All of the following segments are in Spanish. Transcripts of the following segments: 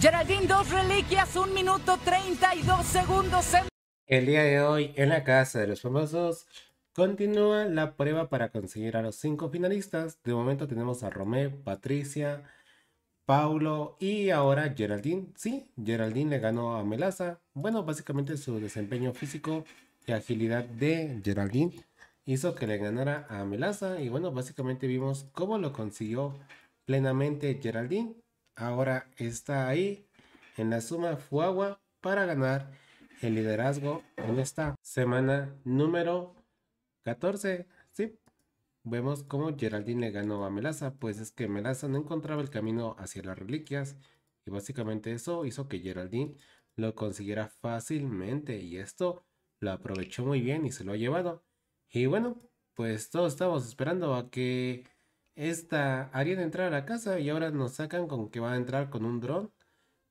Geraldine, dos reliquias, un minuto 32 segundos. El día de hoy, en la casa de los famosos, continúa la prueba para conseguir a los cinco finalistas. De momento tenemos a Romé, Patricia, Paulo y ahora Geraldine. Sí, Geraldine le ganó a Melaza. Bueno, básicamente su desempeño físico y agilidad de Geraldine hizo que le ganara a Melaza. Y bueno, básicamente vimos cómo lo consiguió plenamente Geraldine. Ahora está ahí en la suma Fuagua para ganar el liderazgo en esta semana número 14. Sí, vemos cómo Geraldine le ganó a Melaza, pues es que Melaza no encontraba el camino hacia las reliquias y básicamente eso hizo que Geraldine lo consiguiera fácilmente y esto lo aprovechó muy bien y se lo ha llevado. Y bueno, pues todos estamos esperando a que esta Ariana entrara a la casa y ahora nos sacan con que va a entrar con un dron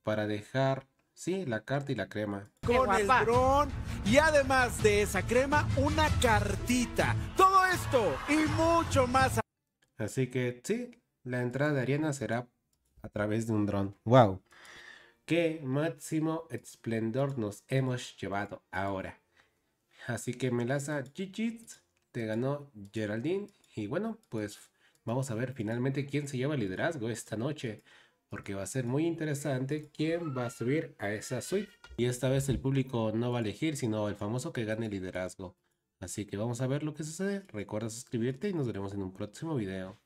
para dejar Sí, la carta y la crema. Con el dron y además de esa crema, una cartita. Todo esto y mucho más. Así que sí, la entrada de Ariana será a través de un dron. ¡Wow! ¡Qué máximo esplendor nos hemos llevado ahora! Así que Melaza Chichits te ganó Geraldine. Y bueno, pues vamos a ver finalmente quién se lleva el liderazgo esta noche porque va a ser muy interesante quién va a subir a esa suite. Y esta vez el público no va a elegir, sino el famoso que gane liderazgo. Así que vamos a ver lo que sucede. Recuerda suscribirte y nos veremos en un próximo video.